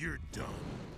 You're done.